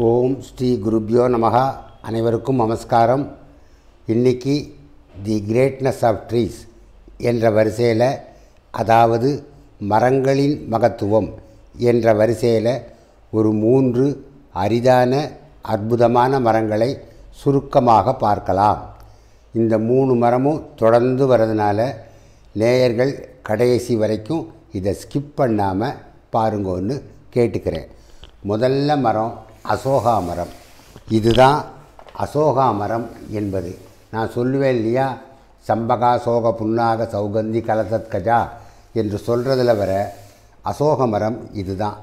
ஓம் ஸ்ரீ குருப்யோ நமக அனைவருக்கும் நமஸ்காரம். இன்னைக்கு தி கிரேட்னஸ் ஆஃப் ட்ரீஸ் என்ற வரிசையில் அதாவது மரங்களின் மகத்துவம் என்ற வரிசையில் ஒரு மூன்று அரிதான அற்புதமான மரங்களை சுருக்கமாக பார்க்கலாம். இந்த மூணு மரமும் தொடர்ந்து வர்றதுனால நேயர்கள் கடைசி வரைக்கும் இதை ஸ்கிப் பண்ணாமல் பாருங்கன்னு கேட்டுக்கிறேன். முதல்ல மரம் அசோகா மரம் இதுதான் அசோகா மரம் என்பது. நான் சொல்லுவேன் இல்லையா? சம்பகா சோக புன்னாக சௌகந்தி கலசத்கஜா என்று சொல்கிறதுல வர அசோக மரம் இதுதான்.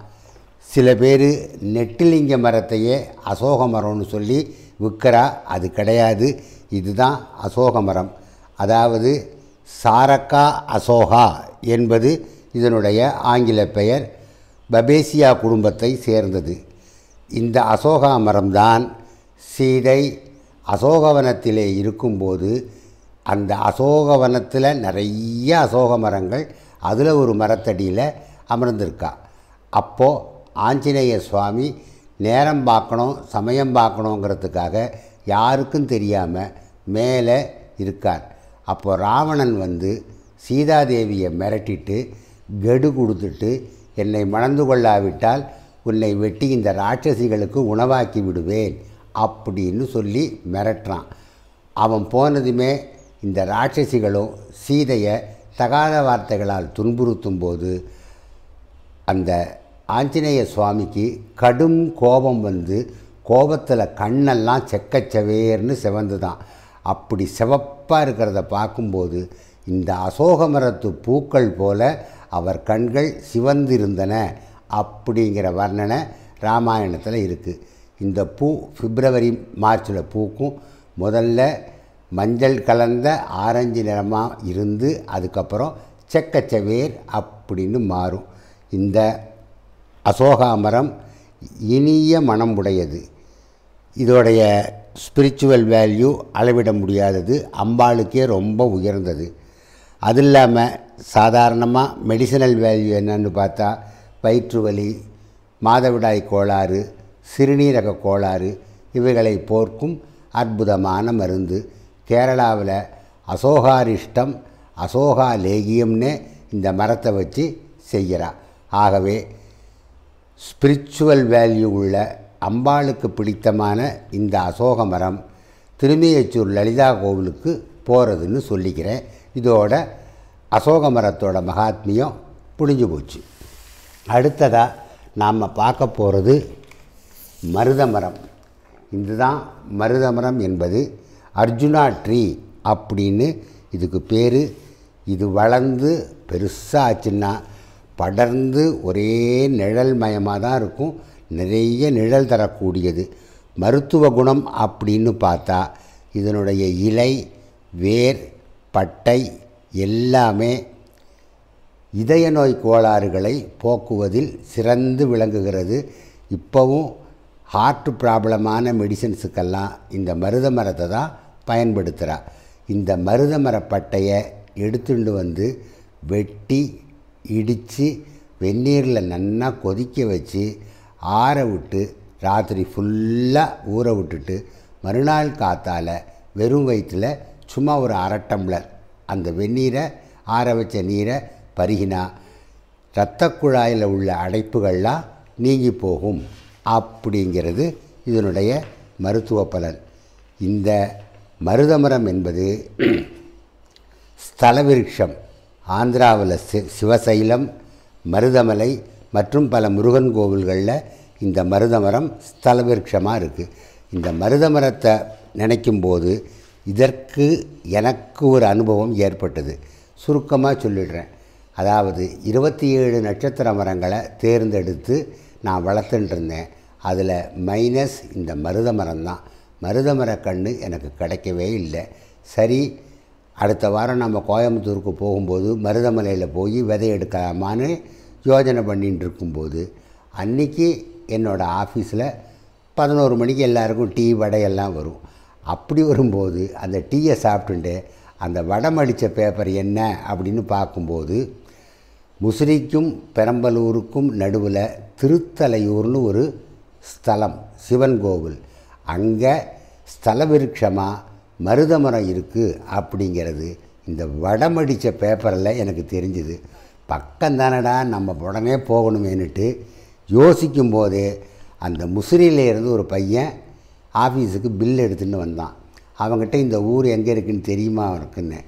சில பேர் நெட்டிலிங்க மரத்தையே அசோக மரம்னு சொல்லி விற்கிறா அது கிடையாது. இதுதான் அசோக மரம் அதாவது சாரக்கா அசோகா என்பது இதனுடைய ஆங்கில பெயர். பபேசியா குடும்பத்தை சேர்ந்தது. இந்த அசோகா மரம்தான் சீதை அசோகவனத்திலே இருக்கும்போது அந்த அசோகவனத்தில் நிறைய அசோக மரங்கள் அதில் ஒரு மரத்தடியில் அமர்ந்திருக்கா. அப்போது ஆஞ்சநேய சுவாமி நேரம் பார்க்கணும் சமயம் பார்க்கணுங்கிறதுக்காக யாருக்கும் தெரியாமல் மேலே இருக்கார். அப்போ ராவணன் வந்து சீதாதேவியை மிரட்டிட்டு கெடு கொடுத்துட்டு என்னை மணந்து கொள்ளாவிட்டால் உன்னை வெட்டி இந்த ராட்சசிகளுக்கு உணவாக்கி விடுவேன் அப்படின்னு சொல்லி மிரட்டுறான். அவன் போனதுமே இந்த ராட்சசிகளும் சீதையை தகாத வார்த்தைகளால் துன்புறுத்தும் போது அந்த ஆஞ்சநேய சுவாமிக்கு கடும் கோபம் வந்து கோபத்தில் கண்ணெல்லாம் செக்கச்சவேர்னு செவந்து தான் அப்படி சிவப்பாக இருக்கிறத பார்க்கும்போது இந்த அசோக மரத்து பூக்கள் போல அவர் கண்கள் சிவந்திருந்தன. அப்படிங்கிற வர்ணனை ராமாயணத்தில் இருக்குது இந்த பூ பிப்ரவரி மார்ச்சில் பூக்கும். முதல்ல மஞ்சள் கலந்த ஆரஞ்சு நிறமாக இருந்து அதுக்கப்புறம் செக்கச்சவேர் அப்படின்னு மாறும். இந்த அசோகா மரம் இனிய மனம் உடையது இதோடைய ஸ்பிரிச்சுவல் வேல்யூ அளவிட முடியாதது. அம்பாளுக்கே ரொம்ப உயர்ந்தது. அது இல்லாமல் சாதாரணமாக மெடிசனல் வேல்யூ என்னன்னு பார்த்தா வயிற்று வலி மாதவிடாய் கோளாறு சிறுநீரக கோளாறு இவைகளை போர்க்கும் அற்புதமான மருந்து. கேரளாவில் அசோகாரிஷ்டம் அசோகா லேகியம்னே இந்த மரத்தை வச்சு செய்கிறா. ஆகவே ஸ்பிரிச்சுவல் வேல்யூ உள்ள அம்பாளுக்கு பிடித்தமான இந்த அசோக மரம் திருமியச்சூர் லலிதா கோவிலுக்கு போகிறதுன்னு சொல்லிக்கிறேன். இதோட அசோக மரத்தோட மகாத்மியம் புடிஞ்சு போச்சு. அடுத்ததாக நாம் பார்க்க போகிறது மருத மரம் இதுதான் மருத மரம் என்பது அர்ஜுனா ட்ரீ அப்படின்னு இதுக்கு பேர். இது வளர்ந்து பெருசாக ஆச்சுன்னா படர்ந்து ஒரே நிழல் மயமாக தான் இருக்கும். நிறைய நிழல் தரக்கூடியது. மருத்துவ குணம் அப்படின்னு பார்த்தா இதனுடைய இலை வேர் பட்டை எல்லாமே இதய நோய் கோளாறுகளை போக்குவதில் சிறந்து விளங்குகிறது. இப்போவும் ஹார்ட் ப்ராப்ளமான மெடிசன்ஸுக்கெல்லாம் இந்த மருத மரத்தை தான் பயன்படுத்துகிறா இந்த மருத மரப்பட்டையை எடுத்துட்டு வந்து வெட்டி இடித்து வெந்நீரில் நன்னா கொதிக்க வச்சு ஆற விட்டு ராத்திரி ஃபுல்லாக ஊற விட்டுட்டு மறுநாள் காத்தால் வெறும் வயிற்றில் சும்மா ஒரு அரை டம்ளர் அந்த வெந்நீரை ஆற வச்ச நீரை பருகினா இரத்த குழாயில் உள்ள அடைப்புகள்லாம் நீங்கி போகும். அப்படிங்கிறது இதனுடைய மருத்துவ பலன். இந்த மருதமரம் என்பது ஸ்தலவிருட்சம் ஆந்திராவில் சி சிவசைலம் மருதமலை மற்றும் பல முருகன் கோவில்களில் இந்த மருதமரம் ஸ்தலவிருட்சமாக இருக்குது இந்த மருதமரத்தை நினைக்கும்போது இதற்கு எனக்கு ஒரு அனுபவம் ஏற்பட்டது. சுருக்கமாக சொல்லிடுறேன். அதாவது இருபத்தி ஏழு நட்சத்திர மரங்களை தேர்ந்தெடுத்து நான் வளர்த்துட்டுருந்தேன் அதில் மைனஸ் இந்த மருத மரம் தான். மருத மரக்கன்று எனக்கு கிடைக்கவே இல்லை. சரி அடுத்த வாரம் நம்ம கோயம்புத்தூருக்கு போகும்போது மருதமலையில் போய் விதை எடுக்கலாமான்னு யோஜனை பண்ணிகிட்டு இருக்கும்போது அன்றைக்கி என்னோடய ஆஃபீஸில் பதினோரு மணிக்கு எல்லாருக்கும் டீ வடையெல்லாம் வரும். அப்படி வரும்போது அந்த டீயை சாப்பிட்டுட்டு அந்த வடம் அடித்த பேப்பர் என்ன அப்படின்னு பார்க்கும்போது முசிறிக்கும் பெரம்பலூருக்கும் நடுவில் திருத்தலையூர்னு ஒரு ஸ்தலம் சிவன் கோவில். அங்கே ஸ்தல விருட்சமாக மருதமரம் இருக்குது அப்படிங்கிறது இந்த வடமடித்த பேப்பரில் எனக்கு தெரிஞ்சுது. பக்கம் தானடா நம்ம உடனே போகணுமேனுட்டு யோசிக்கும் போதே அந்த முசிறியிலேருந்து ஒரு பையன் ஆஃபீஸுக்கு பில் எடுத்துன்னு வந்தான். அவங்ககிட்ட இந்த ஊர் எங்கே இருக்குன்னு தெரியுமா இருக்குன்னு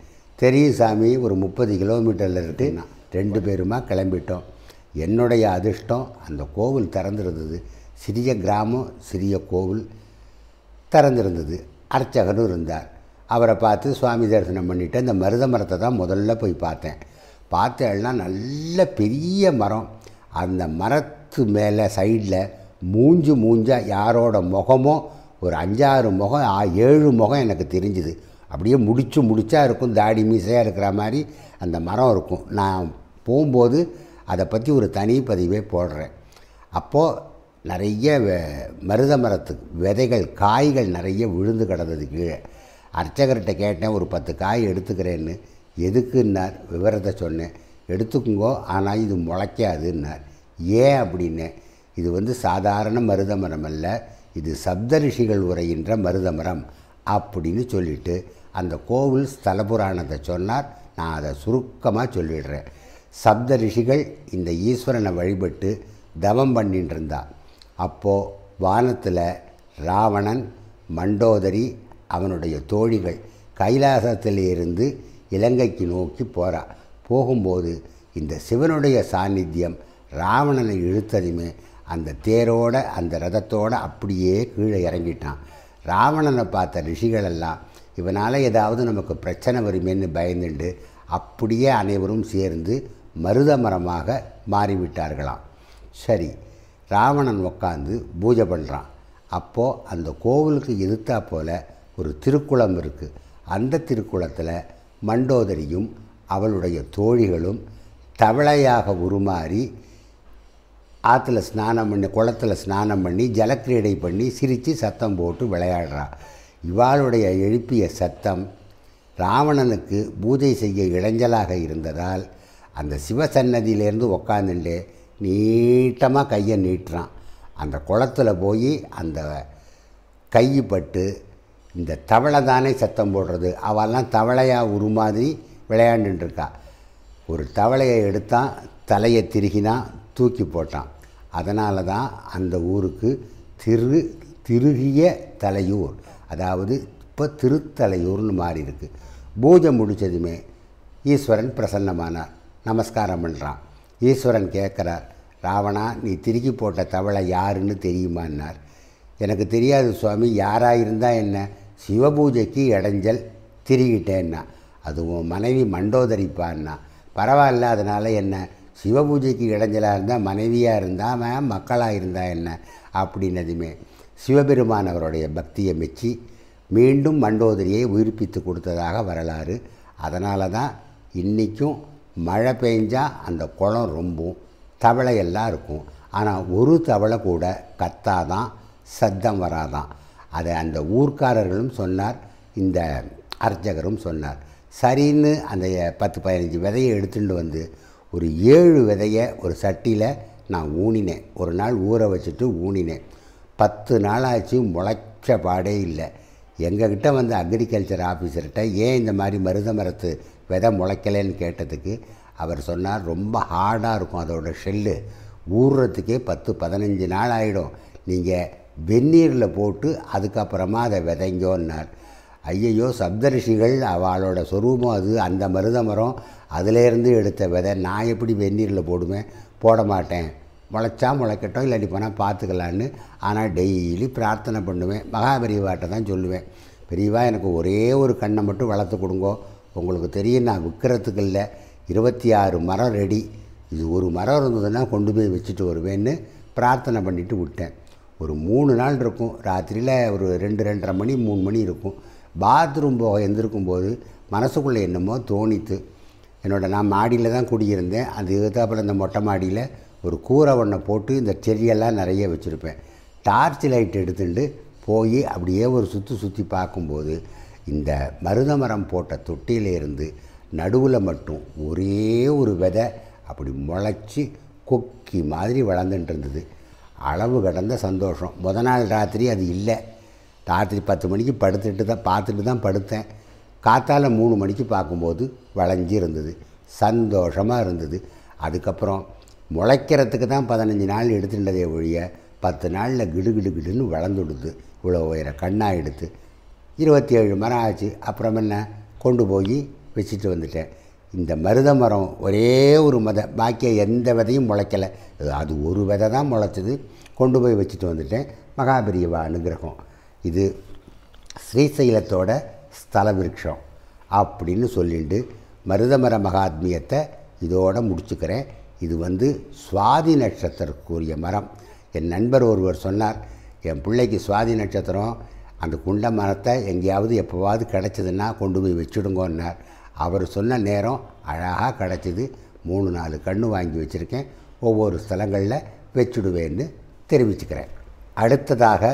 தெரியும் சாமி ஒரு முப்பது கிலோமீட்டரில் இருக்குன்னா. ரெண்டு பேருமா கிளம்பிட்டோம். என்னுடைய அதிர்ஷ்டம் அந்த கோவில் திறந்திருந்தது. சிறிய கிராமம் சிறிய கோவில் திறந்திருந்தது. அர்ச்சகனும் இருந்தார். அவரை பார்த்து சுவாமி தரிசனம் பண்ணிவிட்டு அந்த மருத மரத்தை தான் முதல்ல போய் பார்த்தேன். பார்த்தேன்னா நல்ல பெரிய மரம். அந்த மரத்து மேலே சைடில் மூஞ்சு மூஞ்சா யாரோட முகமோ ஒரு அஞ்சாறு முகம் ஆ- ஏழு முகம் எனக்கு தெரிஞ்சுது. அப்படியே முடிச்சு முடிச்சா இருக்கும். தாடி மீசையாக இருக்கிற மாதிரி அந்த மரம் இருக்கும். நான் போகும்போது அதை பற்றி ஒரு தனி பதிவே போடுறேன். அப்போது நிறைய மருத மரத்துக்கு விதைகள் காய்கள் நிறைய விழுந்து கிடந்தது கீழே. அர்ச்சகர்கிட்ட கேட்டேன் ஒரு பத்து காய் எடுத்துக்கிறேன்னு. எதுக்குன்னார்? விவரத்தை சொன்னேன். எடுத்துக்குங்கோ ஆனால் இது முளைக்காதுன்னார். ஏன்? அப்படின்னு இது வந்து சாதாரண மருத மரம் அல்ல. இது சப்த ரிஷிகள் உரைகின்ற மருத மரம். அப்படின்னு சொல்லிட்டு அந்த கோவில் ஸ்தல புராணத்தை சொன்னார். நான் அதை சுருக்கமாக சொல்லிடுறேன். சப்த ரிஷிகள் இந்த ஈஸ்வரனை வழிபட்டு தவம் பண்ணிட்டு இருந்தா அப்போது வானத்தில் ராவணன் மண்டோதரி அவனுடைய தோழிகள் கைலாசத்தில் இருந்து இலங்கைக்கு நோக்கி போகிறா போகும்போது இந்த சிவனுடைய சாநித்தியம் ராவணனை இழுத்ததுமே அந்த தேரோட அந்த ரதத்தோட அப்படியே கீழே இறங்கிட்டான். ராவணனை பார்த்த ரிஷிகளெல்லாம் இவனால் ஏதாவது நமக்கு பிரச்சனை வருமேன்னு பயந்துண்டு அப்படியே அனைவரும் சேர்ந்து மருத மரமாக மாறிவிட்டார்களாம். சரி ராவணன் உட்காந்து பூஜை பண்ணுறான் அப்போது அந்த கோவிலுக்கு எதிர்த்தா போல ஒரு திருக்குளம் இருக்குது அந்த திருக்குளத்தில் மண்டோதரியும் அவளுடைய தோழிகளும் தவளையாக உருமாறி ஆற்றுல ஸ்நானம் பண்ணி குளத்தில் ஸ்நானம் பண்ணி ஜலக்கிரீடை பண்ணி சிரித்து சத்தம் போட்டு விளையாடுறான் இவாளுடைய எழுப்பிய சத்தம் ராவணனுக்கு பூஜை செய்ய இளைஞலாக இருந்ததால் அந்த சிவசன்னதியிலேருந்து உக்காந்துட்டு நீட்டமாக கையை நீட்டுறான். அந்த குளத்துல போய் அந்த கைப்பட்டு இந்த தவளை தானே சத்தம் போடுறது? அவெல்லாம் தவளையாக உருமாதிரி விளையாண்டுருக்கா ஒரு தவளையை எடுத்தான் தலையை திருகினான் தூக்கி போட்டான். அதனால தான் அந்த ஊருக்கு திரு திருகிய தலையூர். அதாவது இப்போ திருத்தலையூர்னு மாறி இருக்கு பூஜை முடித்ததுமே ஈஸ்வரன் பிரசன்னமானார். நமஸ்காரம் பண்ணுறான் ஈஸ்வரன் கேட்குறார் ராவணா நீ திருக்கி போட்ட தவளை யாருன்னு தெரியுமான்னார். எனக்கு தெரியாது சுவாமி யாராக இருந்தால் என்ன? சிவபூஜைக்கு இடைஞ்சல் திரிகிட்டேன்னா. அது உன் மனைவி மண்டோதரிப்பான்னா. பரவாயில்ல அதனால் என்ன? சிவபூஜைக்கு இடைஞ்சலாக இருந்தால் மனைவியாக இருந்தால் மக்களாக இருந்தால் என்ன? அப்படின்னதுமே சிவபெருமான் அவருடைய பக்தியை மெச்சி மீண்டும் மண்டோதரியை உயிர்ப்பித்து கொடுத்ததாக வரலாறு. அதனால தான் இன்றைக்கும் மழை பெஞ்சால் அந்த குளம் ரொம்பும் தவளையெல்லாம் இருக்கும். ஆனால் ஒரு தவளை கூட கத்தாதான் சத்தம் வராதான். அதை அந்த ஊர்க்காரர்களும் சொன்னார் இந்த அர்ச்சகரும் சொன்னார். சரின்னு அந்த பத்து பதினஞ்சு விதையை எடுத்துட்டு வந்து ஒரு ஏழு விதையை ஒரு சட்டியில் நான் ஊனினேன். ஒரு நாள் ஊற வச்சுட்டு ஊனினேன். பத்து நாளாச்சு முளைச்ச பாடே இல்லை. எங்ககிட்ட வந்து அக்ரிகல்ச்சர் ஆஃபீஸர்கிட்ட ஏன் இந்த மாதிரி மருத மரத்து விதை முளைக்கலைன்னு கேட்டதுக்கு அவர் சொன்னார் ரொம்ப ஹார்டாக இருக்கும் அதோட ஷெல்லு ஊறுறதுக்கே பத்து பதினஞ்சு நாள் ஆகிடும் நீங்கள் வெந்நீரில் போட்டு அதுக்கப்புறமா அதை விதைங்கோன்னார். ஐயையோ சப்தரிஷிகள் அவளோட சொரூபம் அது அந்த மருத மரம் அதிலேருந்து எடுத்த விதை நான் எப்படி வெந்நீரில் போடுவேன் போட மாட்டேன். முளைச்சா முளைக்கட்டும் இல்லாட்டி போனால் பார்த்துக்கலான்னு ஆனால் டெய்லி பிரார்த்தனை பண்ணுவேன். மகாபெரிவாட்ட தான் சொல்லுவேன். பெரியவா எனக்கு ஒரே ஒரு கண்ணை மட்டும் வளர்த்து கொடுங்கோ. உங்களுக்கு தெரியும் நான் விற்கிறதுக்கு இல்லை இருபத்தி ஆறு மரம் ரெடி. இது ஒரு மரம் இருந்ததுன்னா கொண்டு போய் வச்சுட்டு வருவேன்னு பிரார்த்தனை பண்ணிவிட்டு விட்டேன். ஒரு மூணு நாள் இருக்கும். ராத்திரியில் ஒரு ரெண்டு ரெண்டரை மணி மூணு மணி இருக்கும். பாத்ரூம் போக எந்திருக்கும் போது மனசுக்குள்ளே என்னமோ தோணித்து என்னோட நான் மாடியில் தான் குடியிருந்தேன். அது எதிர்த்தாப்புல இந்த மொட்டை மாடியில் ஒரு கூரை ஒன்றை போட்டு இந்த செடியெல்லாம் நிறைய வச்சுருப்பேன். டார்ச் லைட் எடுத்துட்டு போய் அப்படியே ஒரு சுற்றி சுற்றி பார்க்கும்போது இந்த மருத மரம் போட்ட தொட்டியிலேருந்து நடுவில் மட்டும் ஒரே ஒரு விதை அப்படி முளைச்சி கொக்கி மாதிரி வளர்ந்துட்டு இருந்தது அளவு கடந்த சந்தோஷம். முத நாள் ராத்திரி அது இல்லை. ராத்திரி பத்து மணிக்கு படுத்துட்டு தான் பார்த்துட்டு தான் படுத்தேன். காத்தால் மூணு மணிக்கு பார்க்கும்போது வளைஞ்சி இருந்தது. சந்தோஷமாக இருந்தது. அதுக்கப்புறம் முளைக்கிறதுக்கு தான் பதினஞ்சு நாள் எடுத்துட்டதே ஒழிய பத்து நாளில் கிடு கிடு கிடுன்னு வளர்ந்துடுது. இவ்வளோ உயர கண்ணாக எடுத்து இருபத்தி ஏழு மரம் ஆச்சு. அப்புறம் என்ன? கொண்டு போய் வச்சுட்டு வந்துட்டேன். இந்த மருத மரம் ஒரே ஒரு மத பாக்கிய எந்த விதையும் முளைக்கலை. அது ஒரு விதை தான் முளைச்சது. கொண்டு போய் வச்சுட்டு வந்துட்டேன். மகாபிரியவா அனுகிரகம். இது ஸ்ரீசைலத்தோட ஸ்தல விருட்சம் அப்படின்னு சொல்லிட்டு மருதமர மகாத்மியத்தை இதோடு முடிச்சுக்கிறேன். இது வந்து சுவாதி நட்சத்திரக்குரிய மரம். என் நண்பர் ஒருவர் சொன்னார் என் பிள்ளைக்கு சுவாதி நட்சத்திரம் அந்த குண்ட மரத்தை எங்கேயாவது எப்போவாவது கிடச்சிதுன்னா கொண்டு போய் வச்சுடுங்கன்னார். அவர் சொன்ன நேரம் அழகாக கிடச்சிது. மூணு நாலு கன்று வாங்கி வச்சுருக்கேன். ஒவ்வொரு ஸ்தலங்களில் வச்சுடுவேன்னு தெரிவிச்சுக்கிறேன். அடுத்ததாக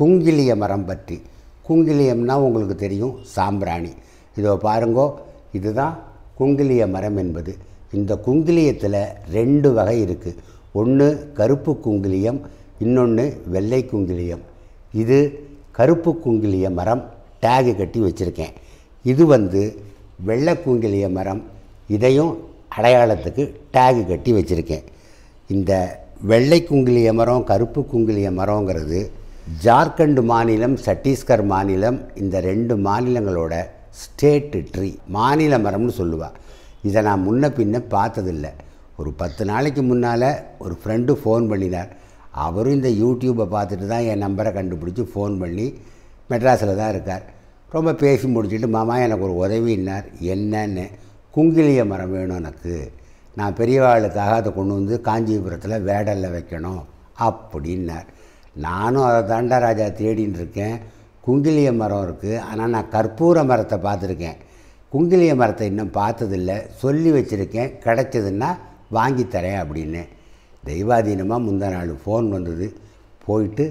குங்கிலிய மரம் பற்றி. குங்கிலியம்னா உங்களுக்கு தெரியும் சாம்பிராணி. இதோ பாருங்கோ இதுதான் குங்கிலிய மரம் என்பது. இந்த குங்கிலியத்தில் ரெண்டு வகை இருக்குது ஒன்று கருப்பு குங்கிலியம் இன்னொன்று வெள்ளை குங்கிலியம். இது கருப்பு குங்கிலிய மரம் டேகு கட்டி வச்சுருக்கேன். இது வந்து வெள்ளை குங்கிலிய மரம். இதையும் அடையாளத்துக்கு டேகு கட்டி வச்சுருக்கேன். இந்த வெள்ளை குங்கிலிய மரம் கருப்பு குங்கிலிய மரங்கிறது ஜார்க்கண்ட் மாநிலம் சத்தீஸ்கர் மாநிலம் இந்த ரெண்டு மாநிலங்களோட ஸ்டேட்டு ட்ரீ மாநில மரம்னு சொல்லுவாள் இதை நான் முன்ன பின்ன பார்த்ததில்லை. ஒரு பத்து நாளைக்கு முன்னால் ஒரு ஃப்ரெண்டு ஃபோன் பண்ணினார். அவரும் இந்த யூடியூப்பை பார்த்துட்டு தான் என் நம்பரை கண்டுபிடிச்சி ஃபோன் பண்ணி மெட்ராஸில் தான் இருக்கார். ரொம்ப பேசி முடிச்சுட்டு மாமா எனக்கு ஒரு உதவின்னார். என்னன்னு? குங்கிலிய மரம் வேணும் எனக்கு. நான் பெரியவாளுக்காக அதை கொண்டு வந்து காஞ்சிபுரத்தில் வேடலில் வைக்கணும். அப்படின்னார். நானும் அதை தாண்டா ராஜா தேடின்னு இருக்கேன். குங்கிலிய மரம் இருக்குது ஆனால் நான் கற்பூர மரத்தை பார்த்துருக்கேன். குங்கிலிய மரத்தை இன்னும் பார்த்ததில்ல. சொல்லி வச்சுருக்கேன். கிடச்சதுன்னா வாங்கித்தரேன் அப்படின்னு. தெய்வாதீனமாக முந்தா நாள் ஃபோன் வந்தது. போயிட்டு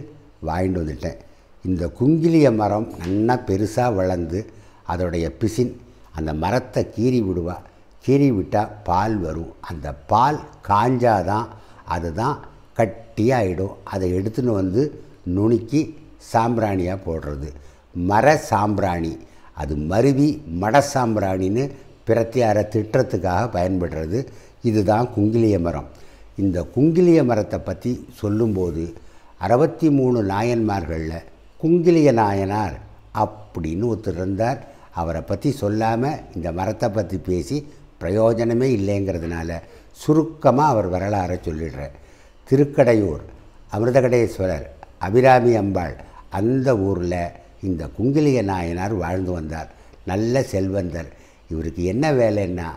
வாங்கிட்டு வந்துட்டேன். இந்த குங்கிலிய மரம் நல்லா பெருசாக வளர்ந்து அதோடைய பிசின் அந்த மரத்தை கீறி விடுவா. கீறி விட்டால் பால் வரும். அந்த பால் காஞ்சாதான் அதுதான் கட்டியாகிடும் அதை எடுத்துன்னு வந்து நுணுக்கி சாம்பிராணியாக போடுறது. மர சாம்பிராணி. அது மருவி மட சாம்பிராணின்னு பிரத்தியார திட்டத்துக்காக பயன்படுறது. இதுதான் குங்கிலிய மரம். இந்த குங்கிலிய மரத்தை பற்றி சொல்லும்போது அறுபத்தி மூணு நாயன்மார்களில் குங்கிலிய நாயனார் அப்படின்னு ஒருத்தர் இருந்தார். அவரை பற்றி சொல்லாமல் இந்த மரத்தை பற்றி பேசி பிரயோஜனமே இல்லைங்கிறதுனால சுருக்கமாக அவர் வரலாறை சொல்லிடுறார். திருக்கடையூர் அமிர்தகடேஸ்வரர் அபிராமி அம்பாள் அந்த ஊரில் இந்த குங்கிலிய நாயனார் வாழ்ந்து வந்தார். நல்ல செல்வந்தர். இவருக்கு என்ன வேலைன்னா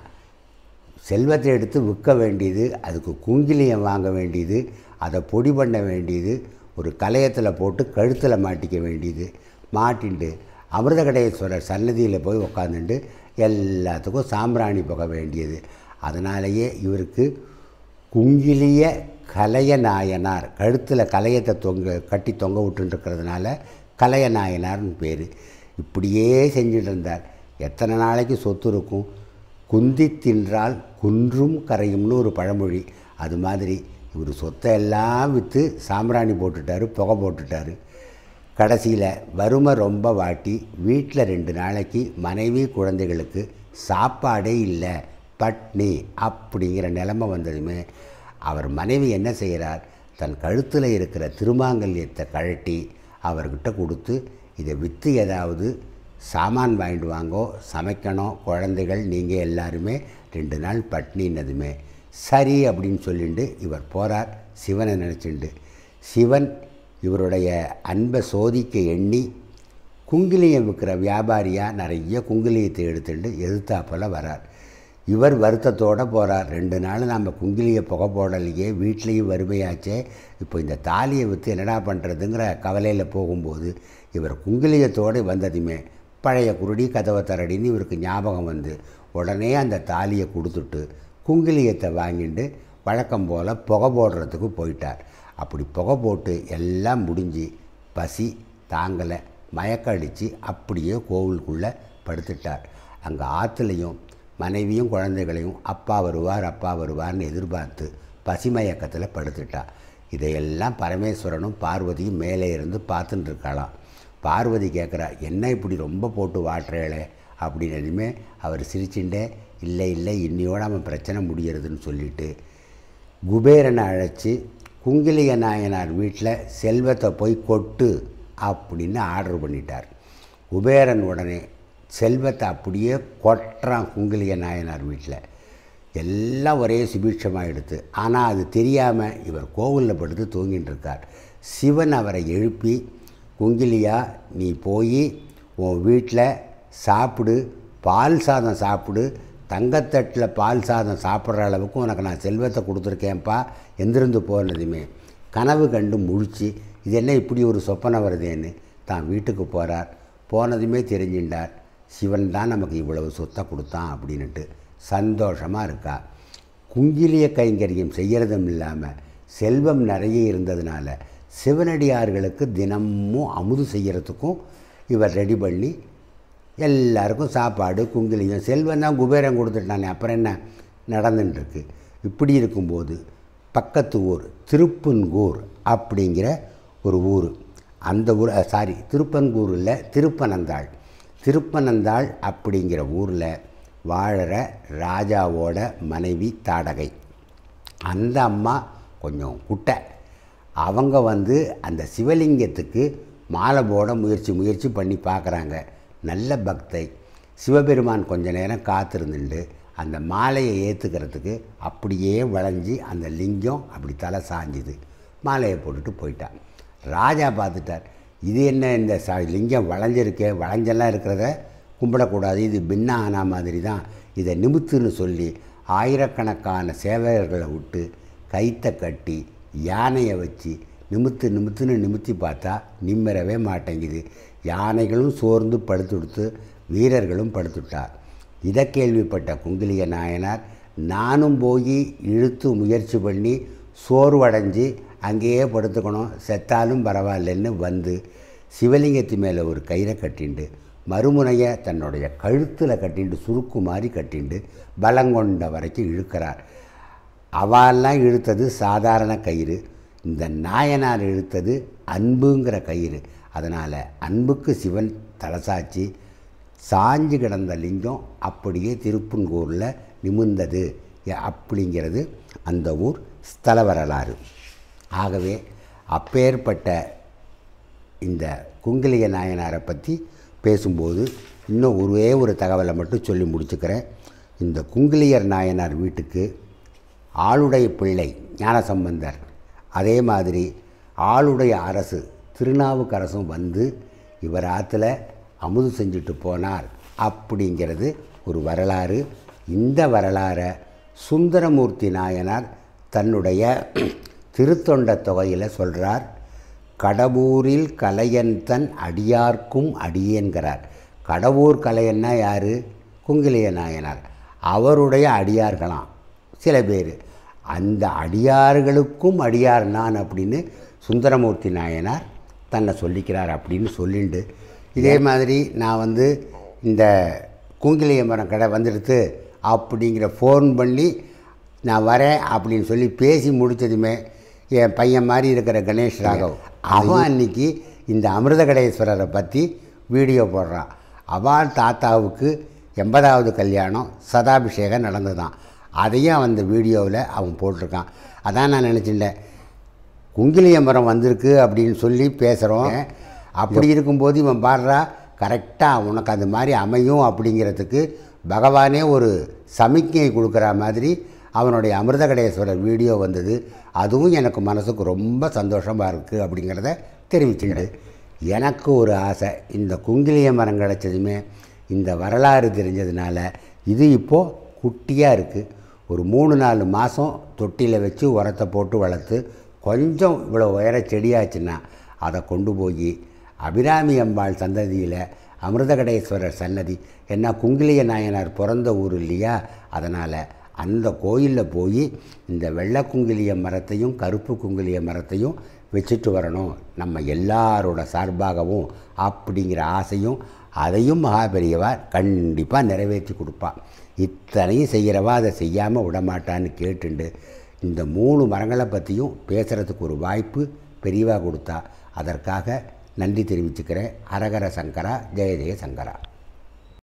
செல்வத்தை எடுத்து விற்க வேண்டியது அதுக்கு குங்கிலியம் வாங்க வேண்டியது அதை பொடி பண்ண வேண்டியது ஒரு கலையத்தில் போட்டு கழுத்தில் மாட்டிக்க வேண்டியது. மாட்டிண்டு அமிர்தகடேஸ்வரர் சன்னதியில் போய் உக்காந்துட்டு எல்லாத்துக்கும் சாம்பிராணி புக வேண்டியது. அதனாலேயே இவருக்கு குங்கிலிய கலைய நாயனார் கழுத்தில் கலையத்தை தொங்க கட்டி தொங்க விட்டுருக்கிறதுனால கலைய நாயனார்னு பேர். இப்படியே செஞ்சுட்டு இருந்தார். எத்தனை நாளைக்கு சொத்து இருக்கும்? குந்தி தின்றால் குன்றும் கரையும்னு ஒரு பழமொழி. அது மாதிரி இவர் சொத்தை எல்லாம் விற்று சாம்பிராணி போட்டுட்டாரு புகை போட்டுட்டாரு. கடைசியில் வறுமை ரொம்ப வாட்டி வீட்டில் ரெண்டு நாளைக்கு மனைவி குழந்தைகளுக்கு சாப்பாடே இல்லை பட்னி அப்படிங்கிற நிலமை வந்ததுமே அவர் மனைவி என்ன செய்கிறார் தன் கழுத்தில் இருக்கிற திருமாங்கல்யத்தை கழட்டி அவர்கிட்ட கொடுத்து இதை விற்று ஏதாவது சாமான் வாங்கிட்டு வாங்கோ சமைக்கணும் குழந்தைகள் நீங்கள் எல்லாருமே ரெண்டு நாள் பட்னின்னதுமே சரி அப்படின்னு சொல்லிட்டு இவர் போகிறார் சிவனை நினச்சிண்டு. சிவன் இவருடைய அன்பை சோதிக்க எண்ணி குங்கிலியம் விற்கிற வியாபாரியாக நிறைய குங்கிலியத்தை எடுத்துட்டு எதிர்த்தாப்பில் வரார். இவர் வருத்தத்தோடு போகிறார் ரெண்டு நாள் நம்ம குங்கிலிய புகை போடலையே வீட்லேயும் வறுமையாச்சே இப்போ இந்த தாலியை விற்று என்னடா பண்ணுறதுங்கிற கவலையில் போகும்போது இவர் குங்கிலியத்தோடு வந்ததுமே பழைய குருடி கதவை தரடின்னு இவருக்கு ஞாபகம் வந்து உடனே அந்த தாலியை கொடுத்துட்டு குங்கிலியத்தை வாங்கிட்டு வழக்கம் போல் புகை போடுறதுக்கு போயிட்டார். அப்படி புகை போட்டு எல்லாம் முடிஞ்சு பசி தாங்கலை. மயக்க அடித்து அப்படியே கோவிலுக்குள்ளே படுத்துட்டார். அங்கே ஆற்றுலையும் மனைவியும் குழந்தைகளையும் அப்பா வருவார் அப்பா வருவார்னு எதிர்பார்த்து பசிமயக்கத்தில் படுத்துட்டா இதையெல்லாம் பரமேஸ்வரனும் பார்வதியும் மேலே இருந்து பார்த்துட்டு இருக்காளாம். பார்வதி கேட்குறா என்ன இப்படி ரொம்ப போட்டு வாட்டுறேளே? அப்படின்னதுமே அவர் சிரிச்சுட்டே இல்லை இல்லை இன்னையோட அவன் பிரச்சனை முடிகிறதுன்னு சொல்லிட்டு குபேரனை அழைச்சி குங்கிலிய நாயனார் வீட்டில் செல்வத்தை போய் கொட்டு அப்படின்னு ஆர்டர் பண்ணிட்டார். குபேரன் உடனே செல்வத்தை அப்படியே கொட்டுறான் குங்கிலிய நாயனார் வீட்டில் எல்லாம் ஒரே சுபீட்சமாகிடுது ஆனால் அது தெரியாமல் இவர் கோவிலில் படுத்து தூங்கிட்டு இருக்கார் சிவன் அவரை எழுப்பி குங்கிலியா நீ போய் உன் வீட்டில் சாப்பிடு பால் சாதம் சாப்பிடு தங்கத்தட்டில் பால் சாதம் சாப்பிட்ற அளவுக்கு உனக்கு நான் செல்வத்தை கொடுத்துருக்கேன்ப்பா எந்திருந்து போனதுமே கனவு கண்டு முழிச்சு இது என்ன இப்படி ஒரு சொப்பனை வருதேன்னு தான் வீட்டுக்கு போகிறார் போனதுமே தெரிஞ்சின்றார் சிவன் தான் நமக்கு இவ்வளவு சொத்தை கொடுத்தான் அப்படின்னுட்டு சந்தோஷமாக இருக்கா. குங்கிலிய கைங்கரியம் செய்கிறதும் இல்லாமல் செல்வம் நிறைய இருந்ததுனால சிவனடியார்களுக்கு தினமும் அமுது செய்கிறதுக்கும் இவர் ரெடி பண்ணி எல்லாருக்கும் சாப்பாடு குங்கிலியம் செல்வன் தான் குபேரம் கொடுத்துட்டானே அப்புறம் என்ன நடந்துட்டுருக்கு? இப்படி இருக்கும்போது பக்கத்து ஊர் திருப்பன்கூர் அப்படிங்கிற ஒரு ஊர். அந்த ஊர் சாரி திருப்பன்கூர் இல்லை திருப்பனந்தாள். திருப்பனந்தாள் அப்படிங்கிற ஊரில் வாழற ராஜாவோட மனைவி தாடகை. அந்த அம்மா கொஞ்சம் குட்டை. அவங்க வந்து அந்த சிவலிங்கத்துக்கு மாலை போட முயற்சி முயற்சி பண்ணி பார்க்குறாங்க. நல்ல பக்தை. சிவபெருமான் கொஞ்ச நேரம் காத்திருந்துண்டு அந்த மாலையை ஏற்றுக்கிறதுக்கு அப்படியே வளைஞ்சி அந்த லிங்கம் அப்படி தலை சாஞ்சுது. மாலையை போட்டுட்டு போயிட்டான் ராஜா பார்த்துட்டார் இது என்ன இந்த ச லிங்கம் வளைஞ்சிருக்கே? வளைஞ்செல்லாம் இருக்கிறத கும்பிடக்கூடாது. இது பின்ன ஆனா மாதிரி தான் இதை நிமித்துன்னு சொல்லி ஆயிரக்கணக்கான சேவகர்களை விட்டு கைத்தை கட்டி யானையை வச்சு நிமித்து நிமித்துன்னு நிமித்தி பார்த்தா நிம்மறவே மாட்டேங்குது. யானைகளும் சோர்ந்து படுத்துடுத்து வீரர்களும் படுத்துட்டார். இதை கேள்விப்பட்ட குங்கிலிய நாயனார் நானும் போய் இழுத்து முயற்சி பண்ணி சோர்வடைஞ்சு அங்கேயே படுத்துக்கணும். செத்தாலும் பரவாயில்லைன்னு வந்து சிவலிங்கத்து மேலே ஒரு கயிறை கட்டிண்டு மறுமுனையை தன்னுடைய கழுத்தில் கட்டிண்டு சுருக்கு மாதிரி கட்டிண்டு பலங்கொண்ட வரைக்கும் இழுக்கிறார். அவெல்லாம் இழுத்தது சாதாரண கயிறு. இந்த நாயனார் இழுத்தது அன்புங்கிற கயிறு. அதனால் அன்புக்கு சிவன் தலசாச்சி சாஞ்சு கிடந்த லிங்கம் அப்படியே திருப்பன்கூரில் நிமிர்ந்தது. அப்படிங்கிறது அந்த ஊர் ஸ்தல வரலாறு. ஆகவே அப்பேற்பட்ட இந்த குங்கிலிய நாயனாரை பற்றி பேசும்போது இன்னும் ஒரே ஒரு தகவலை மட்டும் சொல்லி முடிச்சுக்கிறேன். இந்த குங்கிலியர் நாயனார் வீட்டுக்கு ஆளுடைய பிள்ளை ஞானசம்பந்தர் அதே மாதிரி ஆளுடைய அரசு திருநாவுக்கரசும் வந்து இவர் ஆற்றுல அமுது செஞ்சுட்டு போனார் அப்படிங்கிறது ஒரு வரலாறு. இந்த வரலாறை சுந்தரமூர்த்தி நாயனார் தன்னுடைய திருத்தொண்ட தொகையில் சொல்கிறார் கடவுரில் கலையன் தன் அடியார்க்கும் அடியேன்கிறார். கடவுர் கலையன்னா யார்? குங்கிலிய நாயனார். அவருடைய அடியார்களாம். சில பேர். அந்த அடியார்களுக்கும் அடியார் நான் அப்படின்னு சுந்தரமூர்த்தி நாயனார் தன்னை சொல்லிக்கிறார் அப்படின்னு சொல்லிண்டு இதே மாதிரி நான் வந்து இந்த குங்கிலிய மரம் கடை வந்துடுத்து அப்படிங்கிற ஃபோன் பண்ணி நான் வரேன் அப்படின்னு சொல்லி பேசி முடித்ததுமே என் பையன் மாதிரி இருக்கிற கணேஷ் ராகவ். அவன் அன்னைக்கு இந்த அமிர்தகடேஸ்வரரை பற்றி வீடியோ போடுறான். அவள் தாத்தாவுக்கு எண்பதாவது கல்யாணம் சதாபிஷேகம் நடந்ததான் அதையும் அந்த வீடியோவில் அவன் போட்டிருக்கான். அதான் நான் நினச்சிட்டேன் குங்கிலிய மரம் வந்திருக்கு அப்படின்னு சொல்லி பேசுகிறோம் அப்படி இருக்கும்போது இவன் பாடுறா கரெக்டாக உனக்கு அது மாதிரி அமையும் அப்படிங்கிறதுக்கு பகவானே ஒரு சமிக்ஞை கொடுக்குற மாதிரி அவனுடைய அமிர்தகடேஸ்வரர் வீடியோ வந்தது. அதுவும் எனக்கு மனசுக்கு ரொம்ப சந்தோஷமாக இருக்குது அப்படிங்கிறத தெரிவிச்சுட்டு எனக்கு ஒரு ஆசை இந்த குங்கிலிய மரம் கிடச்சதுமே இந்த வரலாறு தெரிஞ்சதுனால இது இப்போது குட்டியாக இருக்குது ஒரு மூணு நாலு மாதம் தொட்டியில் வச்சு உரத்தை போட்டு வளர்த்து கொஞ்சம் இவ்வளோ உயர செடியாச்சுன்னா அதை கொண்டு போய் அபிராமி அம்பாள் சந்ததியில் அமிர்தகடேஸ்வரர் சன்னதி என்ன குங்கிலிய நாயனார் பிறந்த ஊர் இல்லையா? அதனால் அந்த கோயிலில் போய் இந்த வெள்ளை குங்கிலிய மரத்தையும் கருப்பு குங்கிலிய மரத்தையும் வச்சுட்டு வரணும். நம்ம எல்லாரோட சார்பாகவும் அப்படிங்கிற ஆசையும் அதையும் மகாபெரியவா கண்டிப்பாக நிறைவேற்றி கொடுப்பா. இத்தனையும் செய்கிறவா? அதை செய்யாமல் விடமாட்டான்னு கேட்டுண்டு இந்த மூணு மரங்களை பற்றியும் பேசுகிறதுக்கு ஒரு வாய்ப்பு பெரியவா கொடுத்தா. அதற்காக நன்றி தெரிவிச்சுக்கிறேன். அரகர சங்கரா ஜெய ஜெய சங்கரா.